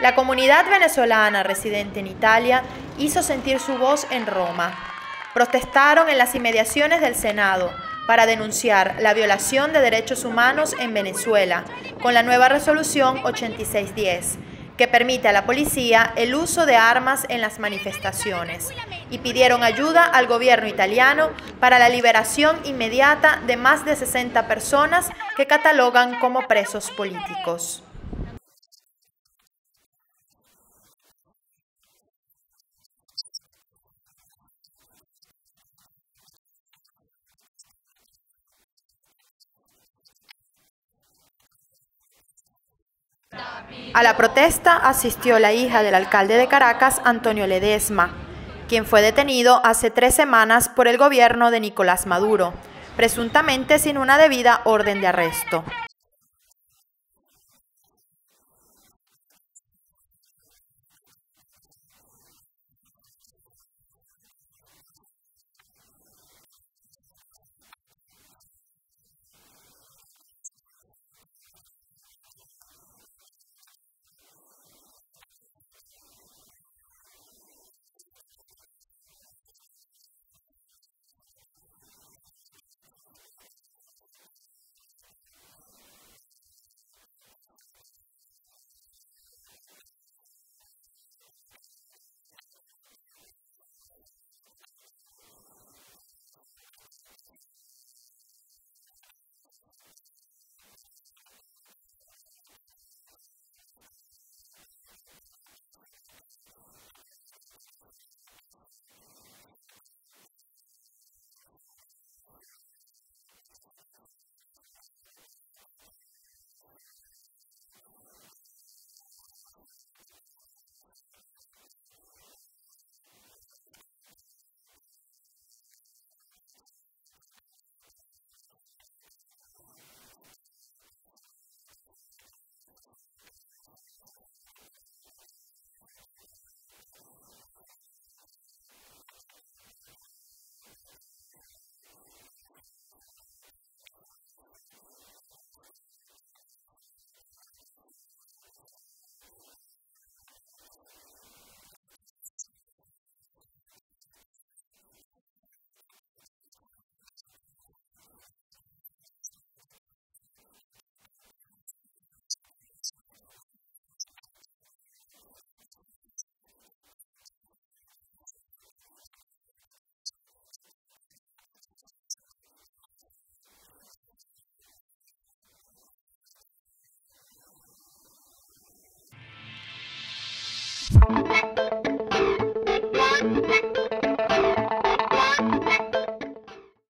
La comunidad venezolana residente en Italia hizo sentir su voz en Roma. Protestaron en las inmediaciones del Senado para denunciar la violación de derechos humanos en Venezuela con la nueva resolución 8610, que permite a la policía el uso de armas en las manifestaciones, y pidieron ayuda al gobierno italiano para la liberación inmediata de más de 60 personas que catalogan como presos políticos. A la protesta asistió la hija del alcalde de Caracas, Antonio Ledesma, quien fue detenido hace tres semanas por el gobierno de Nicolás Maduro, presuntamente sin una debida orden de arresto.